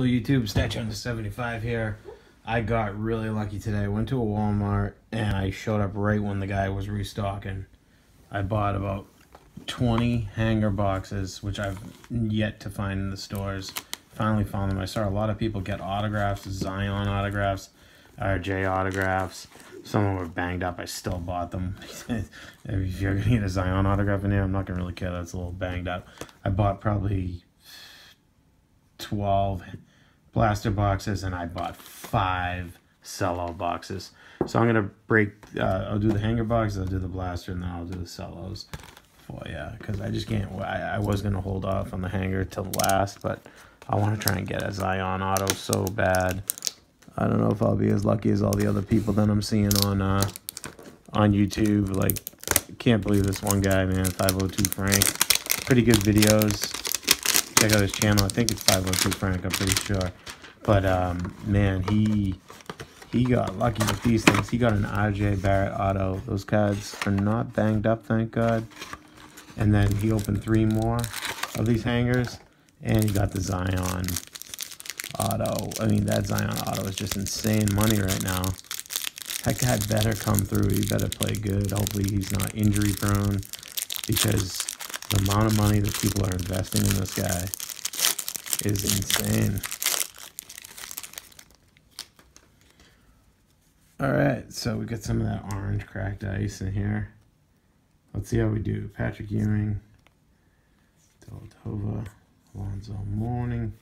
Hello YouTube, Statue Hunter 75 here. I got really lucky today. Went to a Walmart and I showed up right when the guy was restocking. I bought about 20 hanger boxes, which I've yet to find in the stores. Finally found them. I saw a lot of people get autographs, Zion autographs, RJ autographs. Some of them were banged up. I still bought them. if you're going to get a Zion autograph in here, I'm not going to really care. That's a little banged up. I bought probably 12 blaster boxes and I bought five cello boxes. So I'm gonna break. Uh, I'll do the hanger box, I'll do the blaster, and then I'll do the cellos for yeah. Because I just can't. I, I was gonna hold off on the hanger till last, but I want to try and get a Zion auto so bad. I don't know if I'll be as lucky as all the other people that I'm seeing on uh, on YouTube. Like, can't believe this one guy, man. 502 Frank. Pretty good videos check out his channel. I think it's 502 Frank, I'm pretty sure. But, um, man, he he got lucky with these things. He got an RJ Barrett auto. Those cards are not banged up, thank God. And then he opened three more of these hangers. And he got the Zion auto. I mean, that Zion auto is just insane money right now. That guy better come through. He better play good. Hopefully he's not injury prone. Because the amount of money that people are investing in this guy is insane. All right, so we got some of that orange cracked ice in here. Let's see how we do. Patrick Ewing, Dellavedova, Alonzo Mourning,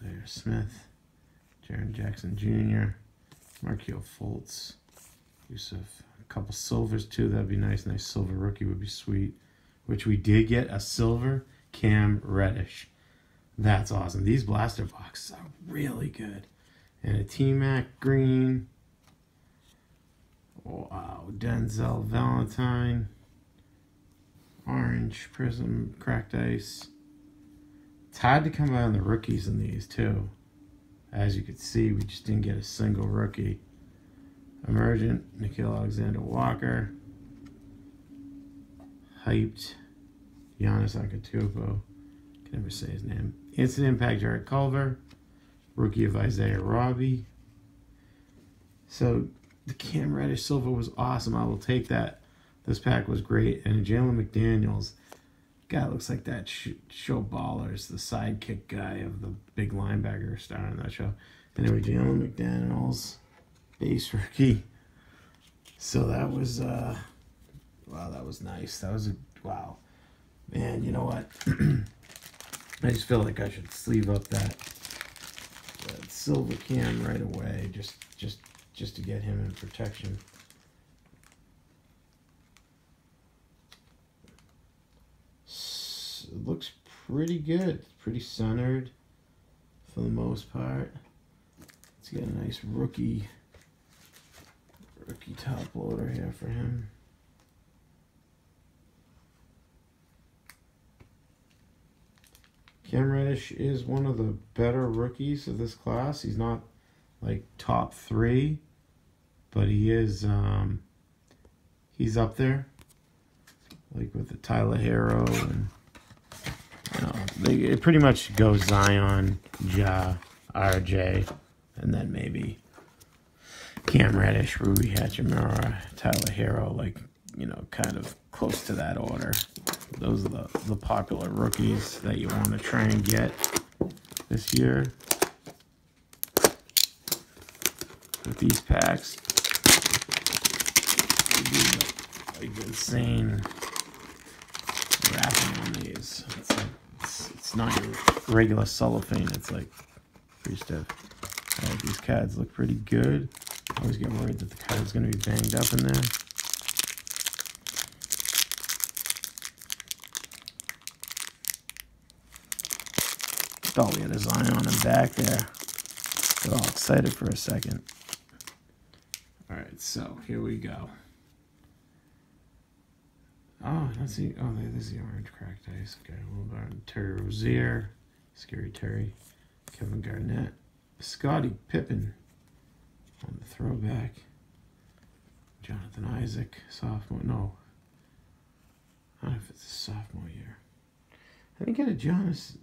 Zhaire Smith, Jaren Jackson Jr., Markelle Fultz, Yusuf. A couple silvers too. That'd be nice. Nice silver rookie would be sweet which we did get a silver Cam Reddish. That's awesome. These blaster boxes are really good. And a T-Mac green. Wow, Denzel Valentine. Orange Prizm Cracked Ice. It's hard to come by on the rookies in these too. As you can see, we just didn't get a single rookie. Emergent, Nickeil Alexander Walker hyped Giannis Antetokounmpo. Can never say his name. Instant Impact Jarrett Culver. Rookie of Isaiah Roby. So the Cam Reddish Silver was awesome. I will take that. This pack was great. And Jalen McDaniels. Guy looks like that show ballers, the sidekick guy of the big linebacker star in that show. Anyway, Jalen McDaniels, base rookie. So that was uh Wow, that was nice. That was a wow. Man, you know what? I just feel like I should sleeve up that, that silver cam right away, just just just to get him in protection. It looks pretty good. pretty centered for the most part. Let's get a nice rookie rookie top loader here for him. Cam Reddish is one of the better rookies of this class. He's not like top three, but he is um, he's up there, like with the Tyler Herro and you know, they, it pretty much goes Zion, Ja, RJ, and then maybe Cam Reddish, Rui Hachimura, Tyler Herro, like you know, kind of close to that order. Those are the, the popular rookies that you want to try and get this year. With these packs. Like insane wrapping on these. It's, like, it's, it's not your regular cellophane. It's like pretty stiff. Right, these cards look pretty good. I always get worried that the card's going to be banged up in there. Thought we had a Zion in back there. Got all excited for a second. All right, so here we go. Oh, let's see. Oh, there's the orange cracked ice. Okay, little bit. Terry Rozier, Scary Terry, Kevin Garnett, Scottie Pippen on the throwback. Jonathan Isaac, sophomore. No, I don't know if it's a sophomore year. I I had a Jonas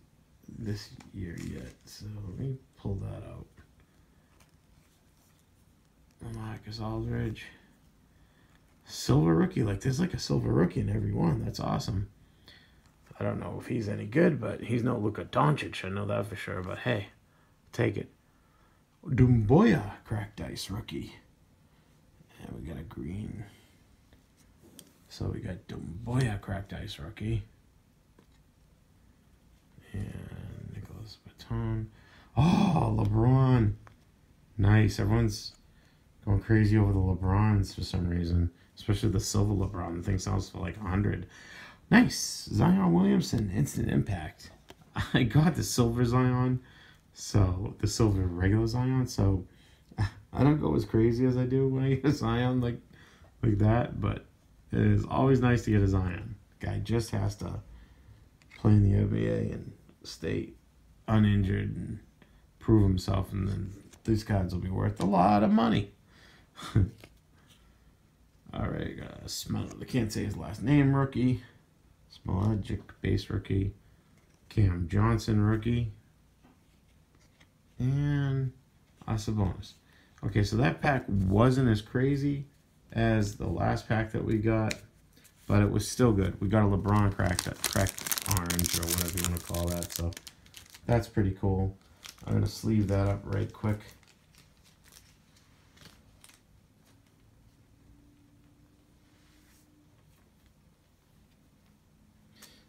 this year yet. So let me pull that out. Marcus Aldridge. Silver rookie. Like there's like a silver rookie in every one. That's awesome. I don't know if he's any good, but he's no Luka Doncic. I know that for sure. But hey, take it. Dumboya cracked ice rookie. And we got a green. So we got Dumboya cracked ice rookie. And Nicholas Oh, LeBron. Nice. Everyone's going crazy over the LeBrons for some reason. Especially the silver LeBron. The thing sells for like 100 Nice. Zion Williamson, instant impact. I got the silver Zion. So, the silver regular Zion. So, I don't go as crazy as I do when I get a Zion like, like that. But it is always nice to get a Zion. Guy just has to play in the NBA and stay uninjured and prove himself. And then these cards will be worth a lot of money. All right, uh, smell. I can't say his last name. Rookie, Smologic base rookie, Cam Johnson rookie, and us a bonus. Okay, so that pack wasn't as crazy as the last pack that we got, but it was still good. We got a LeBron cracked cracked orange or whatever you want to call that. So that's pretty cool. I'm gonna sleeve that up right quick.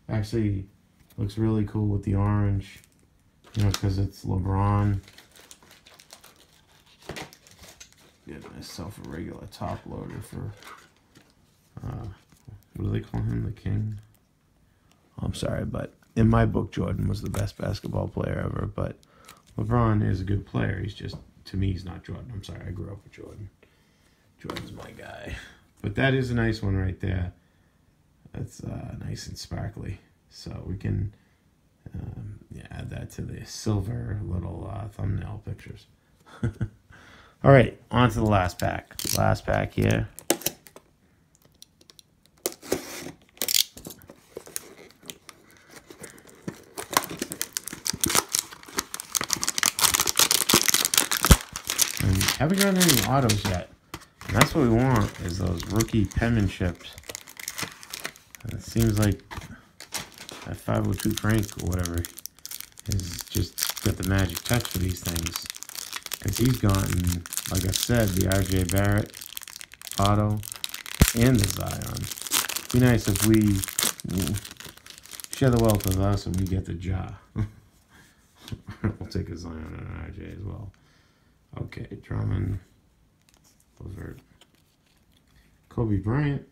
Actually, looks really cool with the orange, you know, because it's LeBron. Get myself a regular top loader for, uh, what do they call him, the king? I'm sorry, but in my book, Jordan was the best basketball player ever, but LeBron is a good player. He's just, to me, he's not Jordan. I'm sorry, I grew up with Jordan. Jordan's my guy. But that is a nice one right there. That's uh, nice and sparkly. So we can um, yeah, add that to the silver little uh, thumbnail pictures. All right, on to the last pack. Last pack here. Any autos yet. And that's what we want, is those rookie penmanships. It seems like that 502 Frank or whatever has just got the magic touch for these things. Because he's gotten, like I said, the RJ Barrett auto and the Zion. Be nice if we share the wealth with us and we get the Ja. we'll take a Zion and an RJ as well. Okay, Drummond, Levert, Kobe Bryant,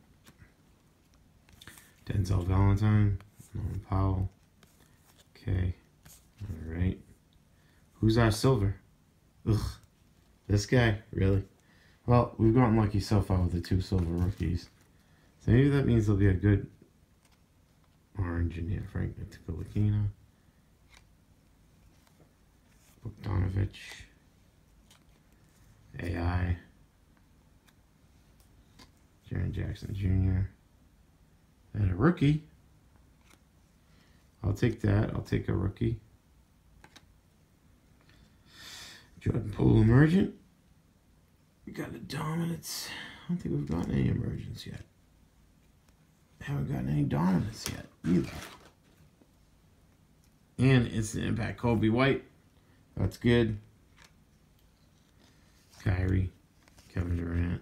Denzel Valentine, Norman Powell. Okay, all right. Who's our silver? Ugh, this guy, really? Well, we've gotten lucky so far with the two silver rookies. So maybe that means there'll be a good orange in here. Frank Ntilikina. Bogdanovich. AI. Jaren Jackson Jr. And a rookie. I'll take that. I'll take a rookie. Jordan Poole Emergent. We got a Dominance. I don't think we've gotten any emergence yet. Haven't gotten any Dominance yet either. And Instant Impact Coby White. That's good. Kyrie, Kevin Durant,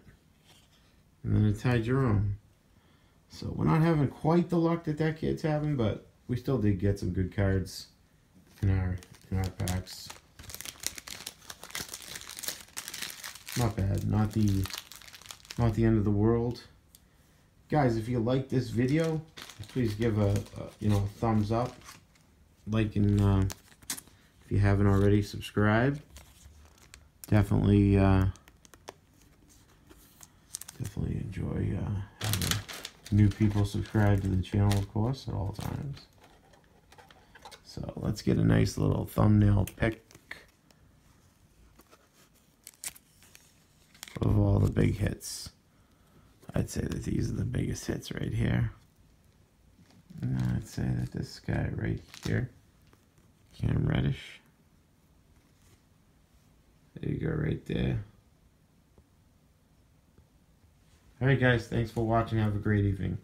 and then a Ty Jerome. So we're not having quite the luck that that kid's having, but we still did get some good cards in our in our packs. Not bad. Not the not the end of the world. Guys, if you like this video, please give a, a you know thumbs up. Like and uh, if you haven't already, subscribe definitely uh, definitely enjoy uh, having new people subscribe to the channel, of course, at all times. So let's get a nice little thumbnail pick of all the big hits. I'd say that these are the biggest hits right here. And I'd say that this guy right here Cam Reddish. There you go, right there. All right, guys. Thanks for watching. Have a great evening.